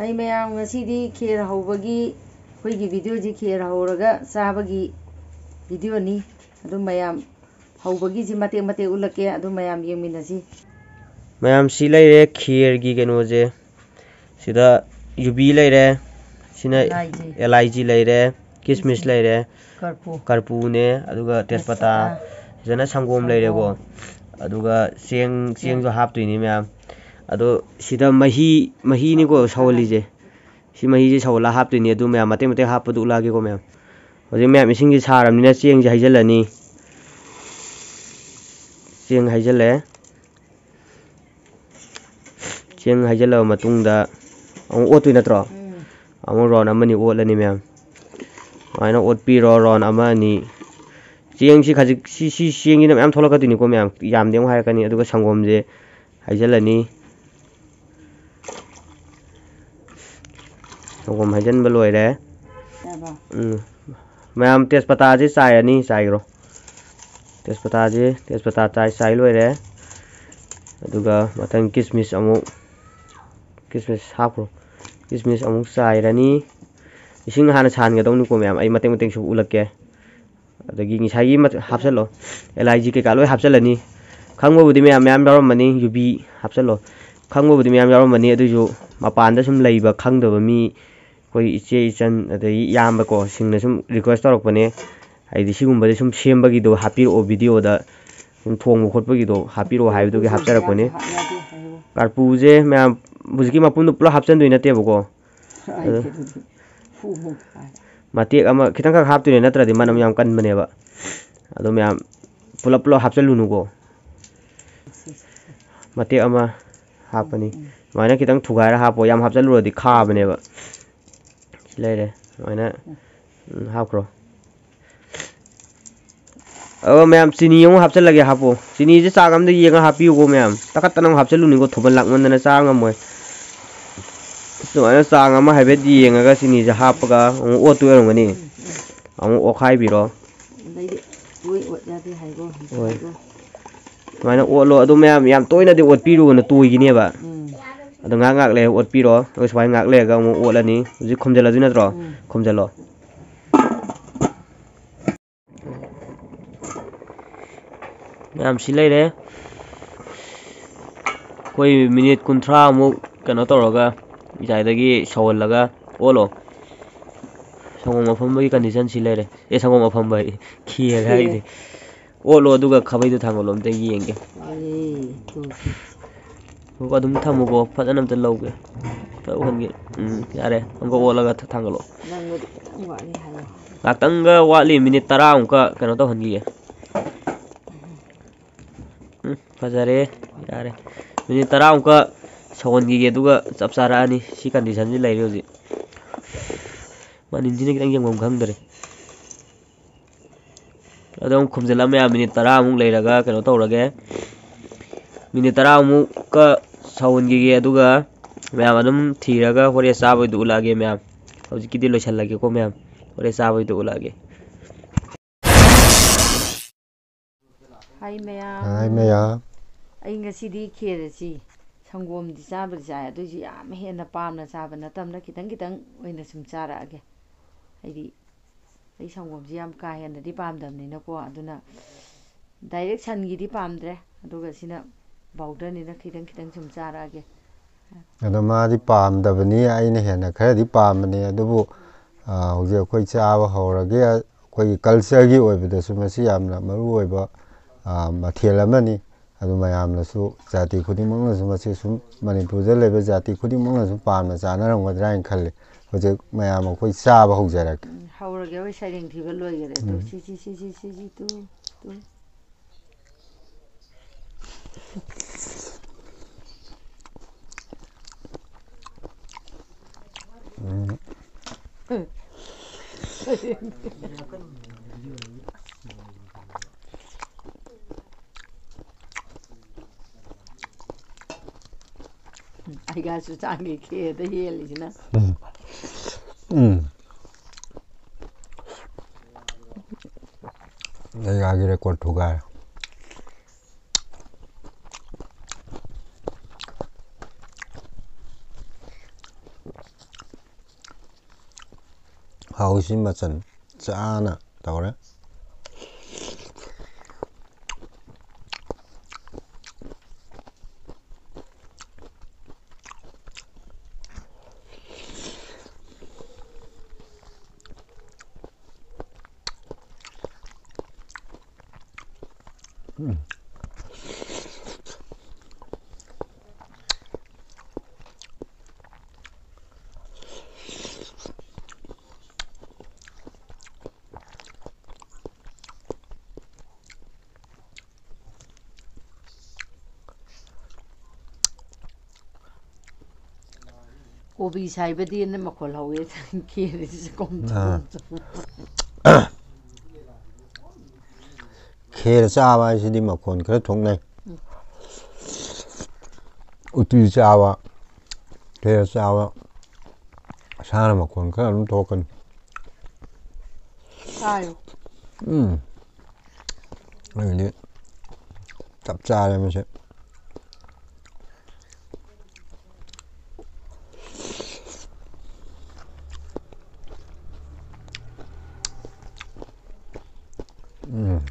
ꯑꯩ ꯃꯌꯥꯝ ꯉꯁꯤꯗꯤ ꯈꯦꯔ ꯍꯧꯕꯒꯤ ꯑꯩꯈꯣꯏꯒꯤ ꯚꯤꯗꯤꯑꯣꯁꯤ ꯈꯦꯔ ꯍꯧꯔꯒ ꯆꯥꯕꯒꯤ ꯚꯤꯗꯤꯑꯣꯅꯤ ꯑꯗꯨ ꯃꯌꯥꯝ ꯍꯧꯕꯒꯤꯁꯤ ꯃꯇꯦꯛ ꯃꯇꯦꯛ ꯎꯠꯂꯛꯀꯦ ꯑꯗꯨ ꯃꯌꯥꯝ ꯌꯦꯡꯃꯤꯟꯅꯁꯤ ꯃꯌꯥꯝ ꯁꯤ ꯂꯩꯔꯦ ꯈꯦꯔꯒꯤ ꯀꯩꯅꯣꯁꯦ ꯁꯤꯗ ꯌꯨꯕꯤ ꯂꯩꯔꯦ ꯁꯤꯅ ꯑꯦꯂꯥꯏꯆꯤ ꯑꯦꯂꯥꯏꯆꯤ ꯂꯩꯔꯦ ꯀꯤꯁꯃꯤꯁ ꯂꯩꯔꯦ ꯀꯔꯄꯨ ꯀꯔꯄꯨꯅꯦ ꯑꯗꯨꯒ ꯇꯦꯖꯄꯇꯥ ꯐꯖꯅ ꯁꯪꯒꯣꯝ ꯂꯩꯔꯦꯀꯣ ꯑꯗꯨꯒ ꯆꯦꯡ ꯆꯦꯡꯁꯨ ꯍꯥꯞꯇꯣꯏꯅꯤ ꯃꯌꯥꯝ ꯑꯗꯣ ꯁꯤꯗ ꯃꯍꯤ ꯃꯍꯤꯅꯤꯀꯣ ꯁꯧꯍꯜꯂꯤꯁꯦ ꯁꯤ ꯃꯍꯤꯁꯦ ꯁꯧꯍꯜꯂ ꯍꯥꯞꯇꯣꯏꯅꯤ ꯑꯗꯨ ꯃꯌꯥꯝ ꯃꯇꯦꯛ ꯃꯇꯦꯛ ꯍꯥꯞꯄꯗꯨ ꯎꯠꯂꯛꯑꯒꯦꯀꯣ ꯃꯌꯥꯝ ꯍꯧꯖꯤꯛ ꯃꯌꯥꯝ ꯏꯁꯤꯡꯁꯦ ꯁꯥꯔꯕꯅꯤꯅ ꯆꯦꯡꯁꯦ ꯍꯩꯖꯤꯜꯂꯅꯤ ꯆꯦꯡ ꯍꯩꯖꯤꯜꯂꯦ ꯆꯦꯡ ꯍꯩꯖꯤꯜꯂꯕ ꯃꯇꯨꯡꯗ ꯑꯃꯨꯛ ꯑꯣꯠꯇꯣꯏ ꯅꯠꯇ꯭ꯔꯣ ꯎꯝ ꯑꯃꯨꯛ ꯔꯥꯎꯟ ꯑꯃꯅꯤ ꯑꯣꯠꯂꯅꯤ ꯃꯌꯥꯝ ꯑꯗꯨꯃꯥꯏꯅ ꯑꯣꯠꯄꯤꯔꯣ ꯔꯥꯎꯟ ꯑꯃ ꯑꯅꯤ ꯆꯦꯡꯁꯤ ꯈꯖꯤꯛ ꯁꯤ ꯁꯤ ꯆꯦꯡꯁꯤꯅ ꯃꯌꯥꯝ ꯊꯣꯛꯂꯛꯀꯗꯣꯏꯅꯤꯀꯣ ꯃꯌꯥꯝ ꯌꯥꯝꯗꯦ ꯑꯃꯨꯛ ꯍꯥꯏꯔꯛꯀꯅꯤ ꯑꯗꯨꯒ ꯁꯪꯒꯣꯝꯁꯦ ꯍꯩꯖꯤꯜꯂꯅꯤ ꯁꯪꯒꯣꯝ ꯍꯩꯖꯤꯟꯕ ꯂꯣꯏꯔꯦ ꯌꯥꯕ ꯎꯝ ꯃꯌꯥꯝ ꯇꯦꯖꯄꯇꯥꯁꯦ ꯆꯥꯏꯔꯅꯤ ꯆꯥꯏꯈ꯭ꯔꯣ ꯇꯦꯖꯄꯇꯥꯁꯦ ꯇꯦꯖꯄꯇꯥ ꯆꯥꯏ ꯆꯥꯏ ꯂꯣꯏꯔꯦ ꯑꯗꯨꯒ ꯃꯊꯪ ꯀꯤꯁꯃꯤꯁ ꯑꯃꯨꯛ ꯀꯤꯁꯃꯤꯁ ꯍꯥꯞꯈ꯭ꯔꯣ ꯀꯤꯁꯃꯤꯁ ꯑꯃꯨꯛ ꯆꯥꯏꯔꯅꯤ ꯏꯁꯤꯡ ꯍꯥꯟꯅ ꯁꯥꯍꯟꯒꯗꯧꯅꯤꯀꯣ ꯃꯌꯥꯝ ꯑꯩ ꯃꯇꯦꯛ ꯃꯇꯦꯛ ꯁꯨ ꯎꯠꯂꯛꯀꯦ ꯑꯗꯒꯤ ꯉꯁꯥꯏꯒꯤ ꯍꯥꯞꯆꯤꯜꯂꯣ ꯑꯦꯂꯥꯏꯖꯤ ꯀꯩꯀꯥ ꯂꯣꯏ ꯍꯥꯞꯆꯤꯜꯂꯅꯤ ꯈꯪꯕꯕꯨꯗꯤ ꯃꯌꯥꯝ ꯃꯌꯥꯝ ꯌꯥꯎꯔꯝꯃꯅꯤ ꯌꯨꯕꯤ ꯍꯥꯞꯆꯤꯜꯂꯣ ꯈꯪꯕꯕꯨꯗꯤ ꯃꯌꯥꯝ ꯌꯥꯎꯔꯝꯃꯅꯤ ꯑꯗꯨꯏꯁꯨ ꯃꯄꯥꯟꯗ ꯁꯨꯝ ꯂꯩꯕ ꯈꯪꯗꯕ ꯃꯤ ꯑꯩꯈꯣꯏ ꯏꯆꯦ ꯏꯆꯟ ꯑꯗꯒꯤ ꯏꯌꯥꯝꯕꯀꯣ ꯁꯤꯡꯅ ꯁꯨꯝ ꯔꯤꯀ꯭ꯋꯦꯁ ꯇꯧꯔꯛꯄꯅꯦ ꯍꯥꯏꯗꯤ ꯁꯤꯒꯨꯝꯕꯁꯦ ꯁꯨꯝ ꯁꯦꯝꯕꯒꯤꯗꯣ ꯍꯥꯞꯄꯤꯔꯛꯑꯣ ꯚꯤꯗꯤꯑꯣꯗ ꯁꯨꯝ ꯊꯣꯡꯕ ꯈꯣꯠꯄꯒꯤꯗꯣ ꯍꯥꯞꯄꯤꯔꯛꯑꯣ ꯍꯥꯏꯕꯗꯨꯒꯤ ꯍꯥꯞꯆꯔꯛꯄꯅꯦ ꯌꯥꯗꯦ ꯍꯥꯏꯌꯣ ꯀꯔꯄꯨꯁꯦ ꯃꯌꯥꯝ ꯍꯧꯖꯤꯛꯀꯤ ꯃꯄꯨꯝꯗꯣ ꯄꯨꯂꯞ ꯍꯥꯞꯆꯤꯟꯗꯣꯏ ꯅꯠꯇꯦꯕꯀோ ꯑꯩꯗꯤ ꯑꯗꯨꯗꯤ ꯐꯨꯃꯨꯛ ꯍꯥꯏ ꯃꯇꯦꯛ ꯑꯃ ꯈꯤꯇꯪꯈꯛ ꯍꯥꯞꯇꯣꯏꯅꯦ ꯅꯠꯇ꯭ꯔꯗꯤ ꯃꯅꯝ ꯌꯥꯝ ꯀꯟꯕꯅꯦꯕ ꯑꯗꯣ ꯃꯌꯥꯝ ꯄꯨꯂꯞ ꯄꯨꯂꯞ ꯍꯥꯞꯆꯤꯜꯂꯨꯅꯨꯀꯣ ꯃꯇꯦꯛ ꯑꯃ ꯍꯥꯞꯄꯅꯤ ꯑꯗꯨꯃꯥꯏꯅ ꯈꯤꯇꯪ ꯊꯨꯒꯥꯏꯔ ꯍꯥꯞꯄꯣ ꯌꯥꯝ ꯍꯥꯞꯆꯤꯜꯂꯨꯔꯗꯤ ꯈꯥꯕꯅꯦꯕ leden oyna habkro अब मैम चीनी अमु हापचल लगे हापो चीनी से चागम दे येगा हापियो को मैम तकत तनम हापचल लुनी को थोबन लाग मन ना चांग म तो अन चांग म हाबे दी येगा का चीनी से हाप का ओ तो एरो गनी अमु ओ खाई बिरो ओइ ओ जाते हाइगो ओइ माने ओ लो अदो मैम याम तोइना दे ओ पीरो न तोइगी नेबा ado nga ngak le wot piro ag swai ngak le ga mo wot lani ji khomjal ajina tro khomjal lo ma'am सी लेरे कोई मिनट कुंथ्रा अमुक कनो तौरगा जायदगी सवलगा ओलो 상공 아판바이가 니잔 실레레 예 상공 아판바이 키에가 이제 올로 누가 가바이도 당을 넘대기 연게 아니 ꯉꯥꯏꯈꯣ ꯑꯗꯨꯝ ꯊꯝꯃꯨꯀꯣ ꯐꯖꯅ ꯑꯝꯇ ꯂꯧꯒꯦ ꯑꯝꯇ ꯎꯍꯟꯒꯦ ꯎꯝ ꯌꯥꯔꯦ ꯑꯃꯨꯛꯀ ꯑꯣꯠꯂꯒ ꯊꯥꯡꯒꯠꯂꯛꯑꯣ ꯅꯪꯕꯨꯗꯤ ꯈꯤꯇꯪ ꯋꯥꯠꯂꯤ ꯍꯥꯏꯌꯣ ꯉꯥꯛꯇꯪꯒ ꯋꯥꯠꯂꯤ ꯃꯤꯅꯤꯠ ꯇꯔꯥꯃꯨꯛꯀ ꯀꯩꯅꯣ ꯇꯧꯍꯟꯈꯤꯒꯦ ꯎꯝ ꯐꯖꯔꯦ ꯌꯥꯔꯦ ꯃꯤꯅꯤꯠ ꯇꯔꯥꯃꯨꯛꯀ ꯁꯧꯍꯟꯈꯤꯒꯦ ꯑꯗꯨꯒ ꯆꯞ ꯆꯥꯔꯛꯑꯅꯤ ꯁꯤ ꯀꯟꯗꯤꯁꯟꯁꯤ ꯂꯩꯔꯦ ꯍꯧꯖꯤꯛ ꯃꯅꯤꯟꯁꯤꯅ ꯈꯤꯇꯪ ꯌꯦꯡꯐꯝ ꯈꯪꯗ꯭ꯔꯦ ꯑꯗꯣ ꯑꯃꯨꯛ ꯈꯨꯝꯖꯤꯜꯂ ꯃꯌꯥꯝ ꯃꯤꯅꯤꯠ ꯇꯔꯥꯃꯨꯛ ꯂꯩꯔꯒ ꯀꯩꯅꯣ ꯇꯧꯔꯒꯦ ꯃꯤꯅꯤꯠ ꯇꯔꯥꯃꯨꯛꯀ ꯁꯧꯍꯟꯈꯤꯒꯦ ꯑꯗꯨꯒ ꯃꯌꯥꯝ ꯑꯗꯨꯝ ꯊꯤꯔꯒ ꯍꯣꯔꯦꯟ ꯆꯥꯕꯩꯗꯣ ꯎꯠꯂꯛꯑꯒꯦ ꯃꯌꯥꯝ ꯍꯧꯖꯤꯛꯀꯤꯗꯤ ꯂꯣꯏꯁꯤꯜꯂꯒꯦꯀꯣ ꯃꯌꯥꯝ ꯍꯣꯔꯦꯟ ꯆꯥꯕꯩꯗꯣ ꯎꯠꯂꯛꯑꯒꯦ ꯍꯥꯏ ꯃꯌꯥꯝ ꯍꯥꯏ ꯃꯌꯥꯝ ꯑꯩ ꯉꯁꯤꯗꯤ ꯈꯦꯔꯁꯤ ꯁꯪꯒꯣꯝꯗꯤ ꯆꯥꯕꯗꯤ ꯆꯥꯏ ꯑꯗꯨꯑꯣꯏꯁꯨ ꯌꯥꯝ ꯍꯦꯟꯅ ꯄꯥꯝꯅ ꯆꯥꯕ ꯅꯠꯇꯕꯅ ꯈꯤꯇꯪ ꯈꯤꯇꯪ ꯑꯣꯏꯅ ꯁꯨꯝ ꯆꯥꯔꯛꯑꯒꯦ ꯍꯥꯏꯗꯤ ꯑꯩ ꯁꯪꯒꯣꯝꯁꯤ ꯌꯥꯝ ꯀꯥ ꯍꯦꯟꯅꯗꯤ ꯄꯥꯝꯗꯕꯅꯤꯅꯀꯣ ꯑꯗꯨꯅ ꯗꯥꯏꯔꯦꯛ ꯁꯟꯒꯤꯗꯤ ꯄꯥꯝꯗ꯭ꯔꯦ ꯑꯗꯨꯒ ꯁꯤꯅ ꯄꯥꯎꯗꯔꯅꯤꯅ ꯈꯤꯇꯪ ꯈꯤꯇꯪ ꯁꯨꯝ ꯆꯥꯔꯛꯑꯒꯦ ꯑꯗꯣ ꯃꯥꯗꯤ ꯄꯥꯝꯗꯕꯅꯤ ꯑꯩꯅ ꯍꯦꯟꯅ ꯈꯔꯗꯤ ꯄꯥꯝꯕꯅꯤ ꯑꯗꯨꯕꯨ ꯍꯧꯖꯤꯛ ꯑꯩꯈꯣꯏ ꯆꯥꯕ ꯍꯧꯔꯒꯦ ꯑꯩꯈꯣꯏꯒꯤ ꯀꯜꯆꯔꯒꯤ ꯑꯣꯏꯕꯗꯁꯨ ꯃꯁꯤ ꯌꯥꯝꯅ ꯃꯔꯨ ꯑꯣꯏꯕ ꯃꯊꯦꯜ ꯑꯃꯅꯤ ꯑꯗꯨ ꯃꯌꯥꯝꯅꯁꯨ ꯖꯥꯇꯤ ꯈꯨꯗꯤꯡꯃꯛꯅꯁꯨ ꯃꯁꯤ ꯁꯨꯝ ꯃꯅꯤꯄꯨꯔꯗ ꯂꯩꯕ ꯖꯥꯇꯤ ꯈꯨꯗꯤꯡꯃꯛꯅꯁꯨ ꯄꯥꯝꯅ ꯆꯥꯅꯔꯝꯒꯗ꯭ꯔꯥ ꯍꯥꯏꯅ ꯈꯜꯂꯤ ꯍꯧꯖꯤꯛ ꯃꯌꯥꯝ ꯑꯩꯈꯣꯏ ꯆꯥꯕ ꯍꯧꯖꯔꯒꯦ ꯍꯧꯔꯒꯦ ꯍꯣꯏ ꯁꯩꯔꯦꯡ ꯊꯤꯕ ꯂꯣꯏꯈꯔꯦ to see see see see see see two two हैस चाहिँ खेत हेल्छ है रेकर्ड ठुलो 하우시마찬 짜나 다 그래? ꯀꯣꯕꯤ ꯁꯥꯏꯕꯗꯤꯅ ꯃꯈꯣꯜ ꯍꯧꯋꯦ ꯈꯦꯔꯁꯤꯁꯨ ꯀꯣꯝ ꯑꯥ. ꯈꯦꯔ ꯆꯥꯕ ꯍꯥꯏꯁꯤꯗꯤ ꯃꯈꯣꯟ ꯈꯔ ꯊꯣꯛꯅꯩ ꯎꯇꯤ ꯆꯥꯕ ꯈꯦꯔ ꯆꯥꯕ ꯁꯥꯅ ꯃꯈꯣꯟ ꯈꯔ ꯑꯗꯨꯝ ꯊꯣꯛꯀꯅꯤ ꯇꯥꯌꯣ ꯎꯝ ꯑꯩꯗꯤ ꯆꯞ ꯆꯥꯔꯦ ꯃꯁꯦ Mm.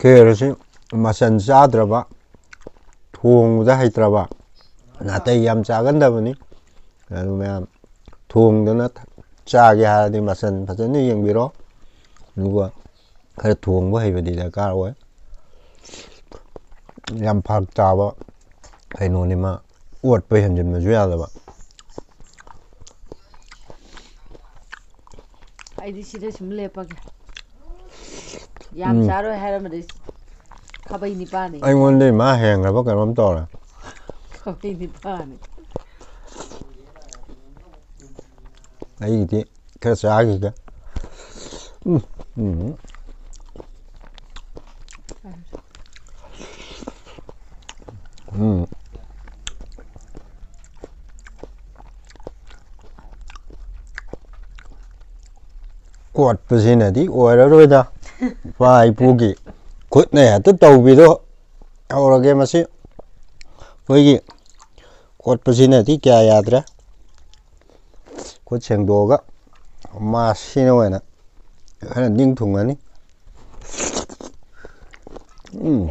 그래서 마산 자드라바 도웅자 하이드라바 나때 얌 작은다 보니. 그러면 도웅도나 짜게 하디 마산 바전이 영비로. 누가 그래 도웅과 해버리다 가고 얌 박자바 해노니마 옷 배현 좀 줘야 돼 봐. 아이디 시대 좀 내봐. ꯌꯥꯝ ꯎꯝ. ꯆꯥꯔꯣꯏ ꯍꯥꯏꯔꯝꯃꯗꯤ ꯈꯥꯕꯩ ꯅꯤꯄꯥꯜꯅꯤ ꯑꯩꯉꯣꯟꯗꯩ ꯃꯥ ꯍꯦꯟꯈ꯭ꯔꯕ ꯀꯩꯅꯣꯝ ꯇꯧꯔꯦ ꯈꯥꯕꯩ ꯅꯤꯄꯥꯜꯅꯤ ꯑꯩꯒꯤꯗꯤ ꯈꯔ ꯆꯥꯈꯤꯒꯦ ꯎꯝ ꯎꯝ ꯎꯝ ꯀꯣꯠꯄꯁꯤꯅꯗꯤ ꯑꯣꯏꯔꯔꯣꯏꯗ và ipugi khuất này tất đầu vì đó hầu là cái mà xí với gì? Khuất bơ xin này thì kia ya ra. Khuất xem đồ gá mà xin nó vậy nè hay là ninh thùng anh ấy ừ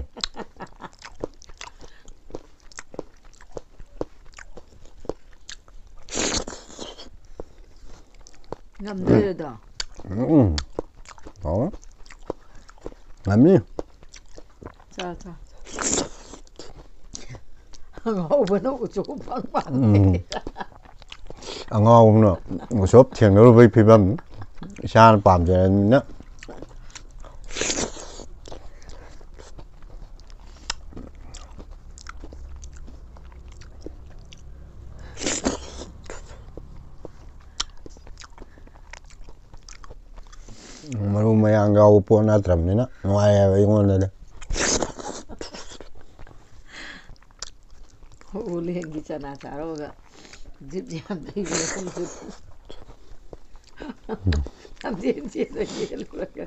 ngâm đưa đó. Hmm. Ừ đó 아 니. 자, 자. anga ubna uchuku pangpa. anga ubna uchup thiang nuru bai phibam shan pam jan na. ꯃꯔꯨ ꯃꯌꯥꯡ ꯌꯥꯎꯕ ꯄꯣꯠ ꯅꯠꯇ꯭ꯔꯕꯅꯤꯅ ꯅꯨꯡꯉꯥꯏꯌꯦꯕ ꯑꯩꯉꯣꯟꯗꯗꯤ ꯑꯣꯂꯦꯟꯒꯤ ꯆꯅꯥ ꯆꯥꯔꯨꯔꯒ zip ꯌꯥꯝ ꯂꯩꯕ ꯂꯝꯖꯦꯟ ꯆꯦꯜꯂ ꯆꯦꯜꯂꯨꯔꯒ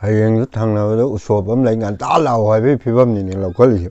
ꯍꯌꯦꯡꯁꯨ ꯊꯪꯅꯕꯗ ꯎꯁꯣꯞ ꯑꯃ ꯂꯩ ꯉꯟꯇꯥ ꯂꯥꯛꯑꯣ ꯍꯥꯏꯕꯒꯤ ꯐꯤꯕꯝꯅꯤꯅꯦ ꯂꯧꯈꯠꯂꯤꯁꯦ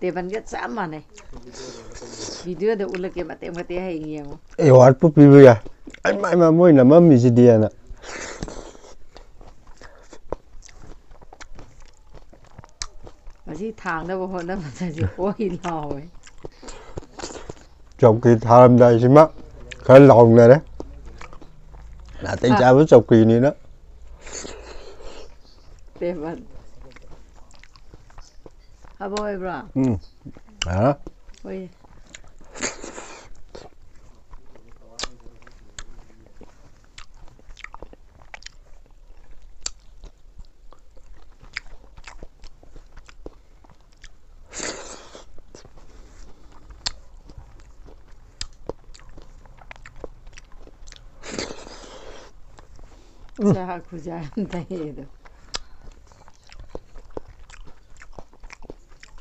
teban sama nih video ada ulah kayak mati mati hai ngiya mo eh war pu pibu ya ai mai ma moi na mami si dia na masih thang da bo đâu da ma sa ji oi lao ai chọc kỳ tham đây xin mắt khởi lòng này đấy. Là tên cha với chọc kỳ này đó. Teban Tá bom, Ebra. Hum. Oi. Hum. Já cozinhar, não tem.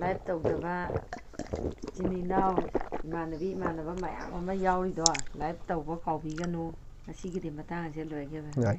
Life ꯇꯧꯗꯕ ꯏꯆꯤꯟ ꯏꯅꯥꯎ ꯏꯃꯥꯟꯅꯕꯤ ꯏꯃꯥꯟꯅꯕ ꯃꯌꯥꯝ ꯑꯃ ꯌꯥꯎꯔꯤꯗꯣ life ꯇꯧꯕ ꯀꯥꯎꯕꯤꯒꯅꯨ ꯉꯁꯤꯒꯤꯗꯤ ꯃꯇꯥꯡ ꯑꯁꯤ ꯂꯣꯏꯒꯦ ꯌꯥꯏ